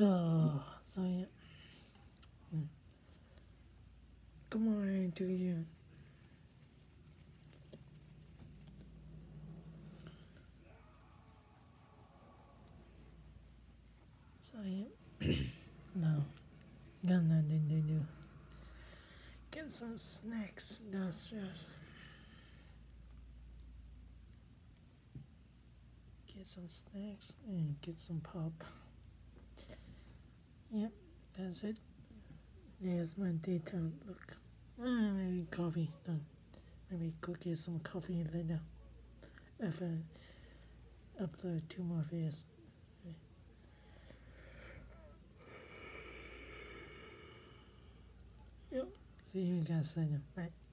Oh, so yeah. Good morning to you. So yeah. no, got nothing to do. Get some snacks downstairs. Get some snacks and get some pop. Yep, that's it. There's my daytime look. Uh, maybe coffee. No, maybe go get some coffee later. If I upload two more videos. Yep. See you guys later. Bye.